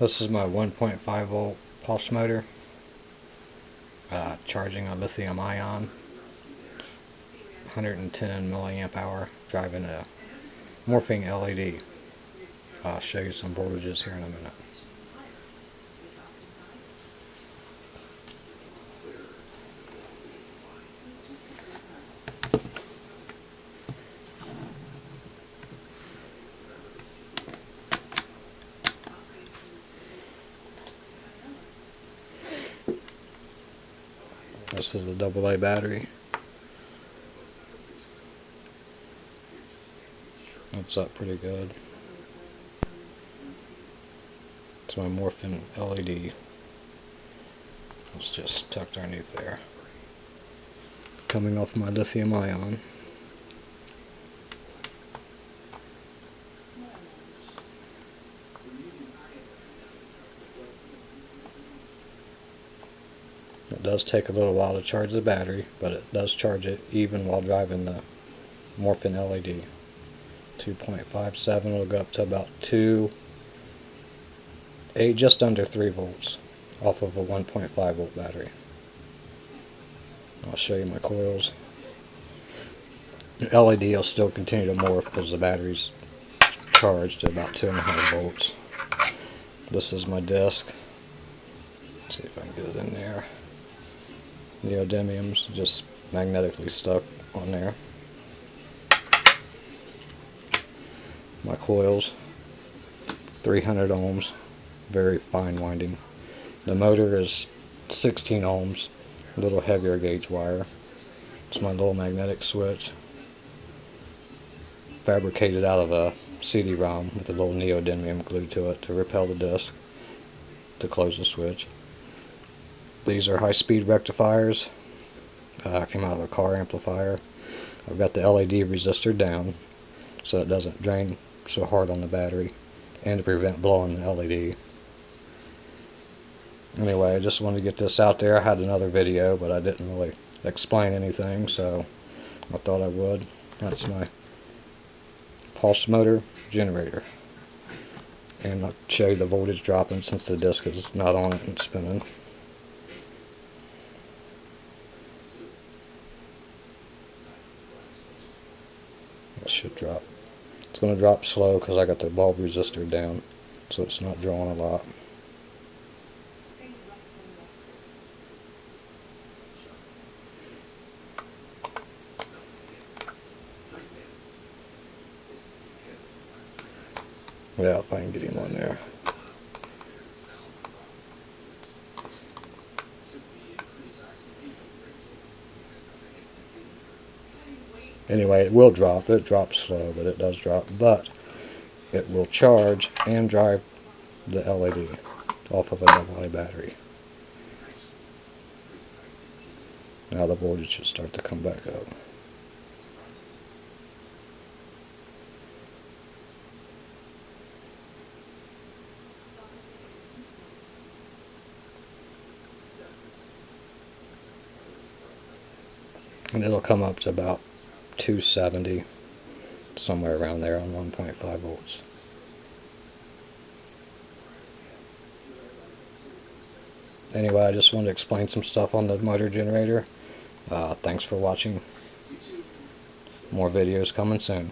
This is my 1.5 volt pulse motor uh, charging a lithium ion 110 milliamp hour driving a morphing LED. I'll show you some voltages here in a minute. This is the AA battery. It's up pretty good. It's my Morphin LED. It's just tucked underneath there. Coming off my lithium ion. It does take a little while to charge the battery, but it does charge it even while driving the Morphin LED. 2.57 will go up to about 2, 8, just under 3 volts off of a 1.5 volt battery. I'll show you my coils. The LED will still continue to morph because the battery's charged to about 2.5 volts. This is my disc. Let's see if I can get it in there neodymium's just magnetically stuck on there. My coils, 300 ohms, very fine winding. The motor is 16 ohms, a little heavier gauge wire. It's my little magnetic switch, fabricated out of a CD-ROM with a little neodymium glued to it to repel the disc to close the switch. These are high-speed rectifiers. Uh, came out of a car amplifier. I've got the LED resistor down so it doesn't drain so hard on the battery and to prevent blowing the LED. Anyway, I just wanted to get this out there. I had another video, but I didn't really explain anything, so I thought I would. That's my pulse motor generator. And I'll show you the voltage dropping since the disc is not on it and spinning. Should drop. It's going to drop slow because I got the bulb resistor down, so it's not drawing a lot. Yeah, if I can get him on there. Anyway, it will drop. It drops slow, but it does drop. But it will charge and drive the LED off of a AA battery. Now the voltage should start to come back up. And it'll come up to about 270, somewhere around there on 1.5 volts. Anyway, I just wanted to explain some stuff on the motor generator. Uh, thanks for watching. More videos coming soon.